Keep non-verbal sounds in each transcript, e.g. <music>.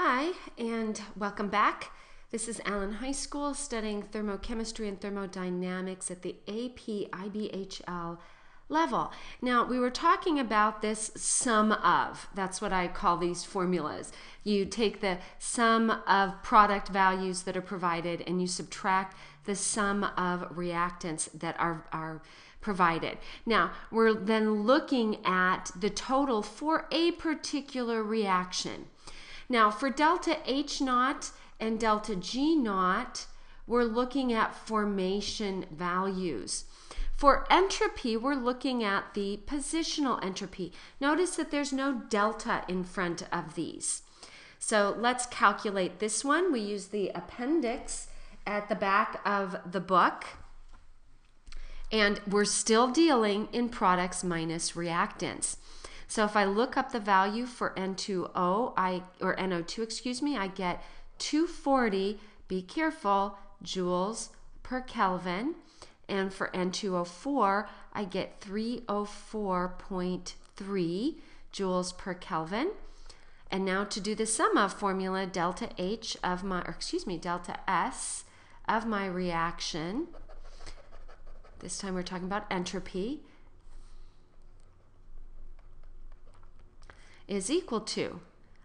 Hi, and welcome back. This is Allen High School studying thermochemistry and thermodynamics at the AP IBHL level. Now, we were talking about this sum of. That's what I call these formulas. You take the sum of product values that are provided and you subtract the sum of reactants that are, are provided. Now, we're then looking at the total for a particular reaction. Now, for delta H naught and delta G naught, we're looking at formation values. For entropy, we're looking at the positional entropy. Notice that there's no delta in front of these. So let's calculate this one. We use the appendix at the back of the book. And we're still dealing in products minus reactants. So if I look up the value for N2O, I or NO2, excuse me, I get 240, be careful, joules per Kelvin. And for N2O4, I get 304.3 joules per Kelvin. And now to do the sum of formula delta H of my, or excuse me, delta S of my reaction. This time we're talking about entropy. Is equal to,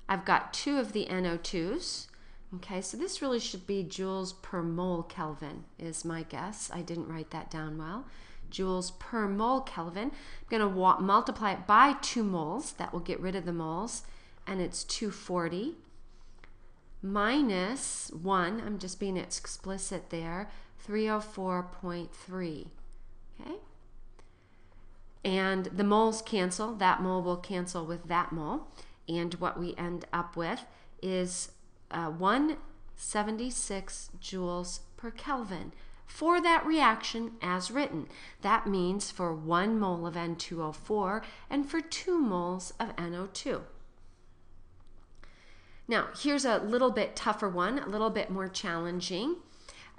I've got two of the NO2s. Okay, so this really should be joules per mole Kelvin is my guess. I didn't write that down well. Joules per mole Kelvin. I'm going to multiply it by 2 moles. That will get rid of the moles. And it's 240 minus 1. I'm just being explicit there. 304.3. Okay? And the moles cancel. That mole will cancel with that mole. And what we end up with is uh, 176 joules per Kelvin for that reaction as written. That means for one mole of N2O4 and for two moles of NO2. Now, here's a little bit tougher one, a little bit more challenging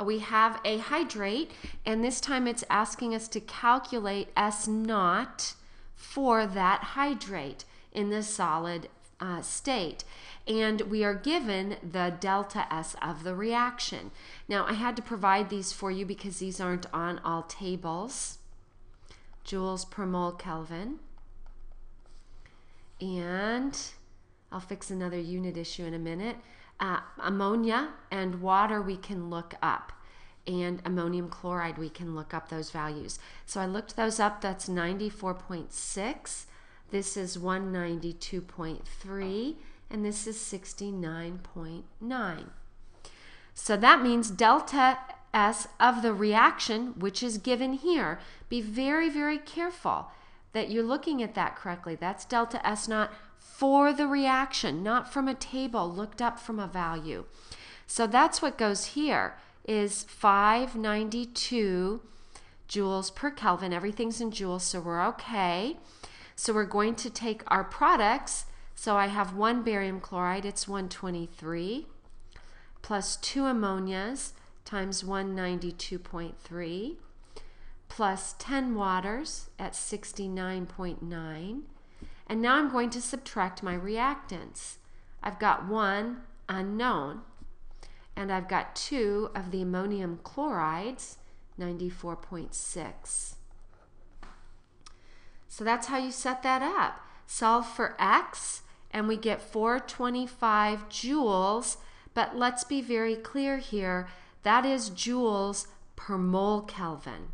we have a hydrate, and this time it's asking us to calculate S naught for that hydrate in the solid uh, state. And we are given the delta S of the reaction. Now, I had to provide these for you because these aren't on all tables. Joules per mole Kelvin. And I'll fix another unit issue in a minute. Uh, ammonia and water we can look up and ammonium chloride we can look up those values. So I looked those up. That's 94.6. This is 192.3 and this is 69.9. So that means delta S of the reaction, which is given here. Be very, very careful that you're looking at that correctly. That's delta S naught for the reaction, not from a table looked up from a value. So that's what goes here is 592 joules per Kelvin. Everything's in joules, so we're okay. So we're going to take our products. So I have one barium chloride, it's 123, plus two ammonias times 192.3, plus 10 waters at 69.9. And now I'm going to subtract my reactants. I've got one unknown, and I've got two of the ammonium chlorides, 94.6. So that's how you set that up. Solve for x, and we get 425 joules, but let's be very clear here. That is joules per mole Kelvin,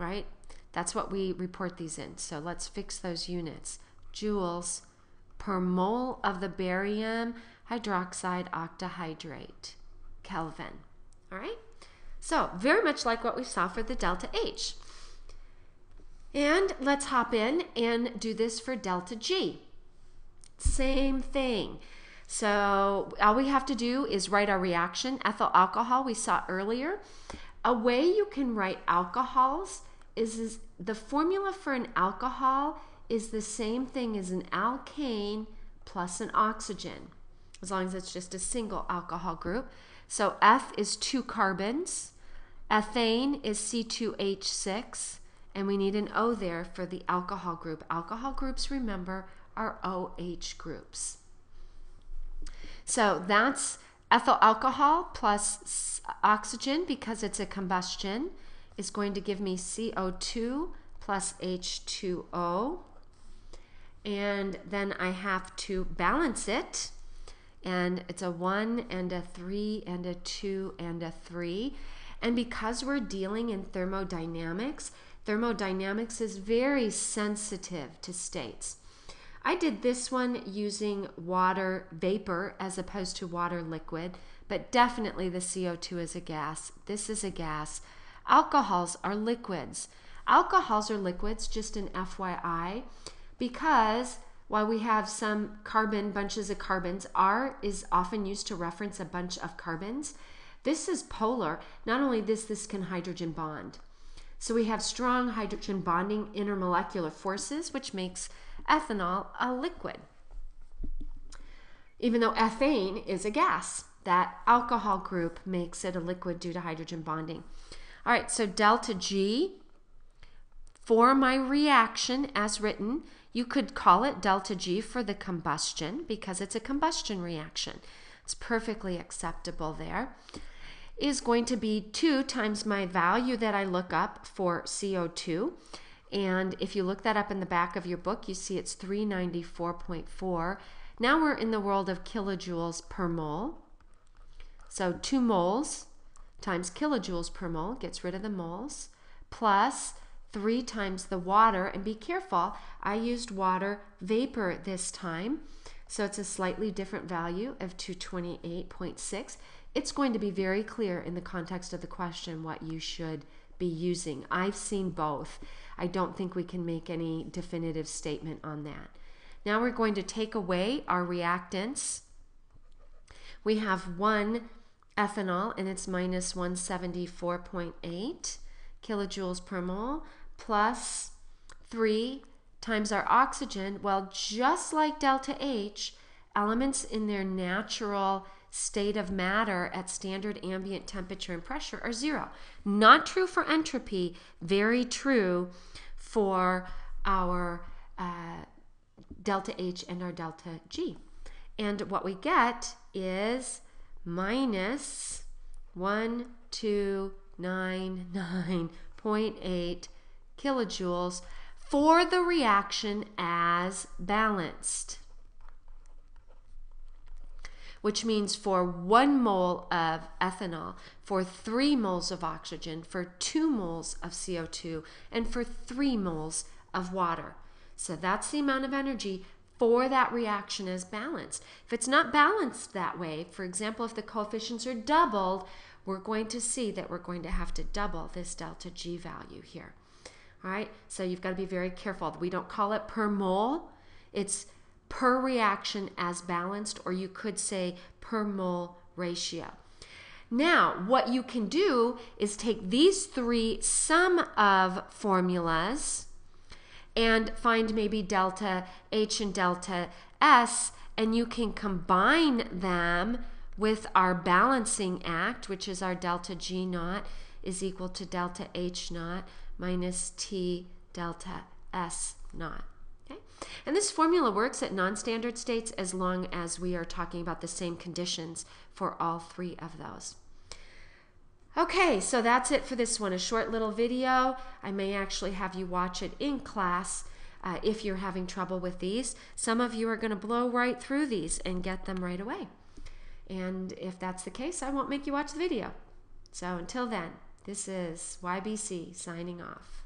right? That's what we report these in. So let's fix those units. Joules per mole of the barium hydroxide octahydrate, Kelvin. All right? So very much like what we saw for the delta H. And let's hop in and do this for delta G. Same thing. So all we have to do is write our reaction. Ethyl alcohol we saw earlier. A way you can write alcohols is, is the formula for an alcohol is the same thing as an alkane plus an oxygen, as long as it's just a single alcohol group. So eth is two carbons, ethane is C2H6, and we need an O there for the alcohol group. Alcohol groups, remember, are OH groups. So that's ethyl alcohol plus oxygen because it's a combustion is going to give me CO2 plus H2O. And then I have to balance it. And it's a 1 and a 3 and a 2 and a 3. And because we're dealing in thermodynamics, thermodynamics is very sensitive to states. I did this one using water vapor as opposed to water liquid, but definitely the CO2 is a gas. This is a gas. Alcohols are liquids. Alcohols are liquids, just an FYI, because while we have some carbon, bunches of carbons, R is often used to reference a bunch of carbons. This is polar. Not only this, this can hydrogen bond. So we have strong hydrogen bonding intermolecular forces, which makes ethanol a liquid. Even though ethane is a gas, that alcohol group makes it a liquid due to hydrogen bonding. All right, so delta G for my reaction as written, you could call it delta G for the combustion because it's a combustion reaction. It's perfectly acceptable there. Is going to be 2 times my value that I look up for CO2. And if you look that up in the back of your book, you see it's 394.4. Now we're in the world of kilojoules per mole. So 2 moles times kilojoules per mole gets rid of the moles, plus 3 times the water. And be careful, I used water vapor this time. So it's a slightly different value of 228.6. It's going to be very clear in the context of the question what you should be using. I've seen both. I don't think we can make any definitive statement on that. Now we're going to take away our reactants. We have one ethanol and it's minus 174.8 kilojoules per mole plus 3 times our oxygen. Well, just like delta H, elements in their natural state of matter at standard ambient temperature and pressure are zero. Not true for entropy, very true for our uh, delta H and our delta G. And what we get is minus 1299.8 <laughs> kilojoules for the reaction as balanced which means for one mole of ethanol, for three moles of oxygen, for two moles of CO2, and for three moles of water. So that's the amount of energy for that reaction as balanced. If it's not balanced that way, for example, if the coefficients are doubled, we're going to see that we're going to have to double this delta G value here. All right, so you've got to be very careful. We don't call it per mole, it's per reaction as balanced, or you could say per mole ratio. Now, what you can do is take these three sum of formulas and find maybe delta H and delta S, and you can combine them with our balancing act, which is our delta G naught is equal to delta H naught minus T delta S naught. And this formula works at non-standard states as long as we are talking about the same conditions for all three of those. Okay, so that's it for this one. A short little video. I may actually have you watch it in class uh, if you're having trouble with these. Some of you are going to blow right through these and get them right away. And if that's the case, I won't make you watch the video. So until then, this is YBC signing off.